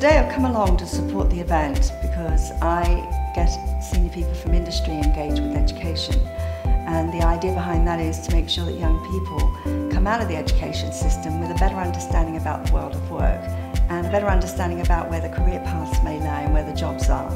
today I've come along to support the event because I get senior people from industry engaged with education. And the idea behind that is to make sure that young people come out of the education system with a better understanding about the world of work and a better understanding about where the career paths may lie and where the jobs are.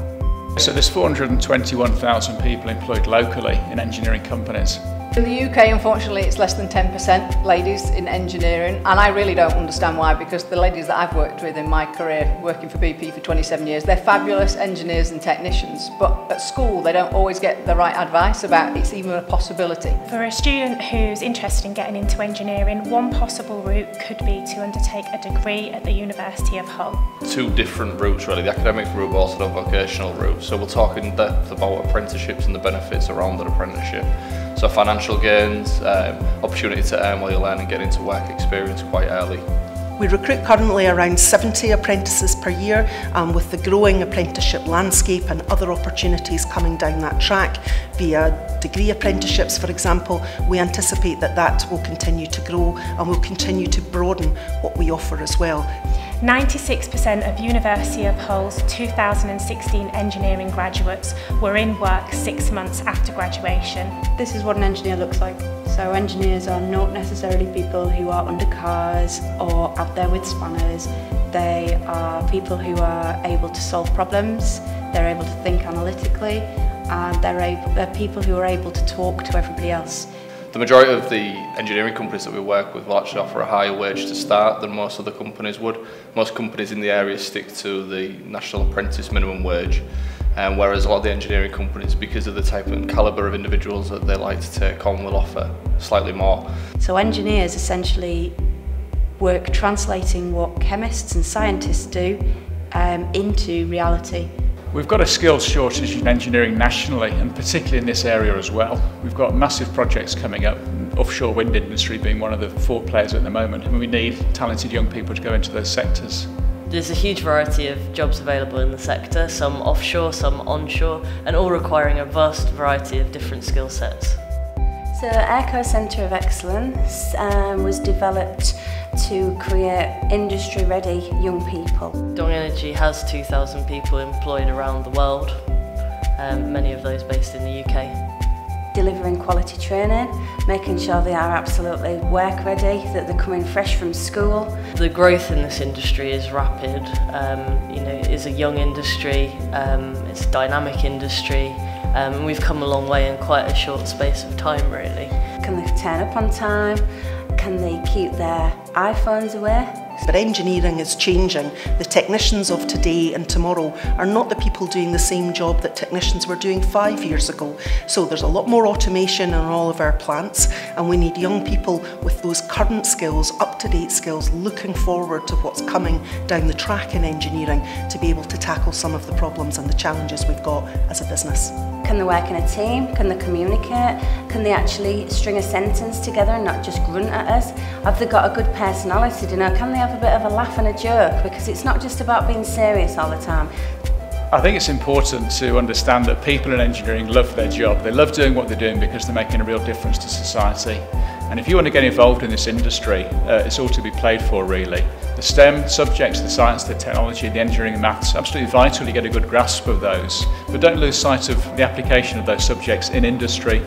So there's 421,000 people employed locally in engineering companies. In the UK, unfortunately, it's less than 10% ladies in engineering, and I really don't understand why, because the ladies that I've worked with in my career, working for BP for 27 years, they're fabulous engineers and technicians, but at school they don't always get the right advice about it's even a possibility. For a student who's interested in getting into engineering, one possible route could be to undertake a degree at the University of Hull. Two different routes really, the academic route but also the vocational route. So we'll talk in depth about apprenticeships and the benefits around an apprenticeship. So financial gains, um, opportunity to earn while you learn and get into work experience quite early. We recruit currently around 70 apprentices per year um, with the growing apprenticeship landscape and other opportunities coming down that track via degree apprenticeships for example we anticipate that that will continue to grow and will continue to broaden what we offer as well. 96% of University of Hull's 2016 engineering graduates were in work six months after graduation. This is what an engineer looks like. So engineers are not necessarily people who are under cars or out there with spanners. They are people who are able to solve problems, they're able to think analytically, and they're, able, they're people who are able to talk to everybody else. The majority of the engineering companies that we work with will actually offer a higher wage to start than most other companies would. Most companies in the area stick to the National Apprentice minimum wage, um, whereas a lot of the engineering companies, because of the type and calibre of individuals that they like to take on, will offer slightly more. So engineers essentially work translating what chemists and scientists do um, into reality. We've got a skills shortage in engineering nationally and particularly in this area as well. We've got massive projects coming up, offshore wind industry being one of the four players at the moment and we need talented young people to go into those sectors. There's a huge variety of jobs available in the sector, some offshore, some onshore, and all requiring a vast variety of different skill sets. So Airco Centre of Excellence um, was developed to create industry-ready young people. Dong Energy has 2,000 people employed around the world, um, many of those based in the UK. Delivering quality training, making sure they are absolutely work ready, that they're coming fresh from school. The growth in this industry is rapid, um, you know, it's a young industry, um, it's a dynamic industry, um, and we've come a long way in quite a short space of time really. Can they turn up on time? Can they keep their iPhones away? But engineering is changing. The technicians of today and tomorrow are not the people doing the same job that technicians were doing five years ago. So there's a lot more automation in all of our plants and we need young people with those current skills, up-to-date skills, looking forward to what's coming down the track in engineering to be able to tackle some of the problems and the challenges we've got as a business. Can they work in a team? Can they communicate? Can they actually string a sentence together and not just grunt at us? Have they got a good personality? You know, can they have a bit of a laugh and a joke? Because it's not just about being serious all the time. I think it's important to understand that people in engineering love their job. They love doing what they're doing because they're making a real difference to society. And if you want to get involved in this industry, uh, it's all to be played for really. The STEM subjects, the science, the technology, the engineering and maths, absolutely vital to get a good grasp of those. But don't lose sight of the application of those subjects in industry,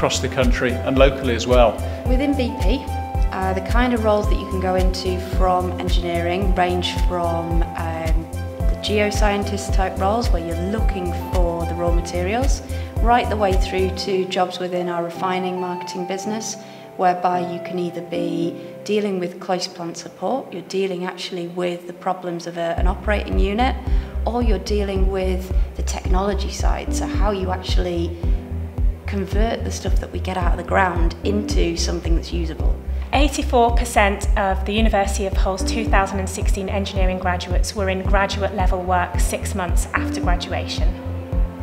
across the country and locally as well. Within BP, uh, the kind of roles that you can go into from engineering range from um, the geoscientist type roles where you're looking for the raw materials, right the way through to jobs within our refining marketing business whereby you can either be dealing with close plant support, you're dealing actually with the problems of a, an operating unit, or you're dealing with the technology side, so how you actually convert the stuff that we get out of the ground into something that's usable. 84% of the University of Hull's 2016 engineering graduates were in graduate level work six months after graduation.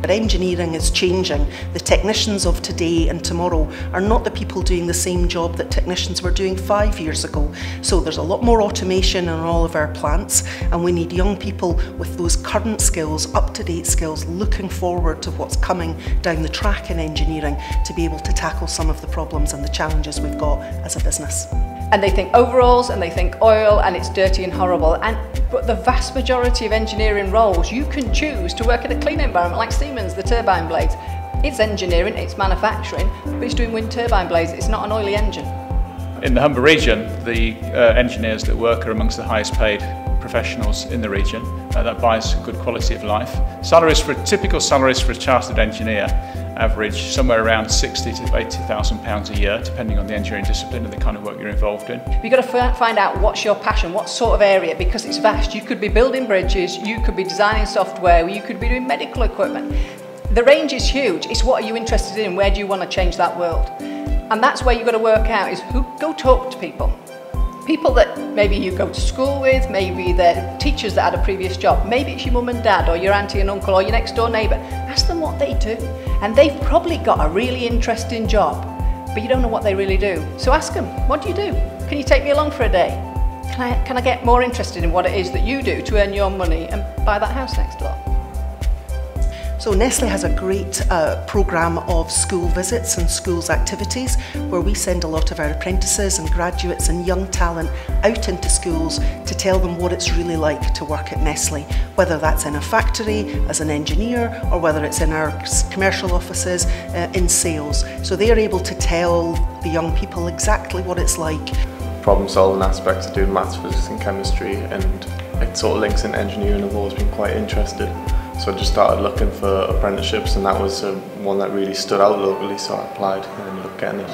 But engineering is changing. The technicians of today and tomorrow are not the people doing the same job that technicians were doing five years ago. So there's a lot more automation in all of our plants and we need young people with those current skills, up-to-date skills, looking forward to what's coming down the track in engineering to be able to tackle some of the problems and the challenges we've got as a business. And they think overalls and they think oil and it's dirty and horrible. And but the vast majority of engineering roles, you can choose to work in a clean environment like Siemens, the turbine blades. It's engineering, it's manufacturing, but it's doing wind turbine blades. It's not an oily engine. In the Humber region, the uh, engineers that work are amongst the highest paid professionals in the region. Uh, that buys good quality of life. Salaries for a typical salaries for a chartered engineer average somewhere around 60 to 80,000 pounds a year, depending on the engineering discipline and the kind of work you're involved in. You've got to find out what's your passion, what sort of area, because it's vast. You could be building bridges, you could be designing software, you could be doing medical equipment. The range is huge. It's what are you interested in? Where do you want to change that world? And that's where you've got to work out is who go talk to people. People that maybe you go to school with, maybe they're teachers that had a previous job, maybe it's your mum and dad or your auntie and uncle or your next door neighbour. Ask them what they do. And they've probably got a really interesting job, but you don't know what they really do. So ask them, what do you do? Can you take me along for a day? Can I, can I get more interested in what it is that you do to earn your money and buy that house next door? So Nestle has a great uh, programme of school visits and schools activities where we send a lot of our apprentices and graduates and young talent out into schools to tell them what it's really like to work at Nestle, whether that's in a factory as an engineer or whether it's in our commercial offices uh, in sales. So they're able to tell the young people exactly what it's like. Problem solving aspects of doing maths, physics and chemistry and it sort of links in engineering I've always been quite interested. So I just started looking for apprenticeships and that was uh, one that really stood out locally so I applied and ended up getting it.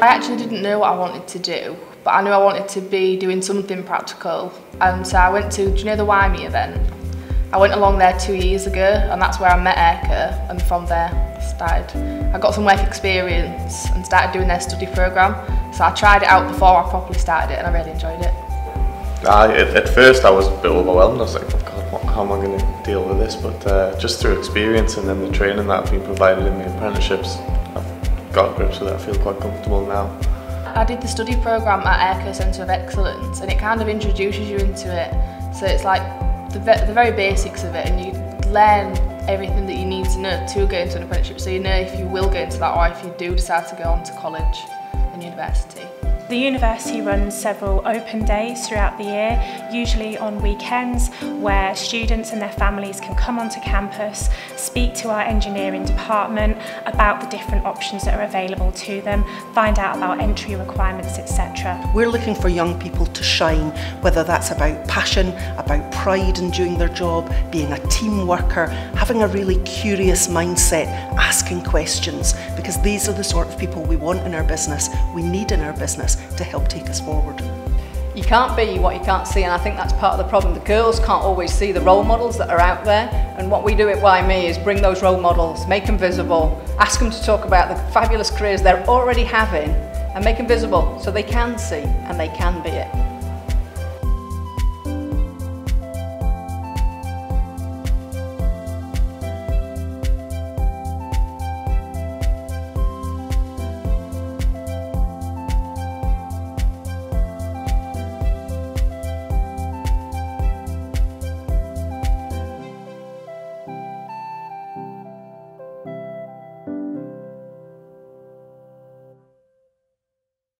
I actually didn't know what I wanted to do but I knew I wanted to be doing something practical and so I went to, do you know the WIME event? I went along there two years ago and that's where I met Airco and from there I started. I got some work experience and started doing their study programme so I tried it out before I properly started it and I really enjoyed it. I, at, at first I was a bit overwhelmed, I was like, oh how am I going to deal with this? But uh, just through experience and then the training that I've been provided in the apprenticeships, I've got grips with it, I feel quite comfortable now. I did the study programme at Airco Centre of Excellence and it kind of introduces you into it. So it's like the, the very basics of it and you learn everything that you need to know to go into an apprenticeship. So you know if you will go into that or if you do decide to go on to college and university. The university runs several open days throughout the year, usually on weekends, where students and their families can come onto campus, speak to our engineering department about the different options that are available to them, find out about entry requirements, etc. We're looking for young people to shine, whether that's about passion, about pride in doing their job, being a team worker, having a really curious mindset, asking questions, because these are the sort of people we want in our business, we need in our business to help take us forward. You can't be what you can't see and I think that's part of the problem. The girls can't always see the role models that are out there and what we do at Why Me is bring those role models, make them visible, ask them to talk about the fabulous careers they're already having and make them visible so they can see and they can be it.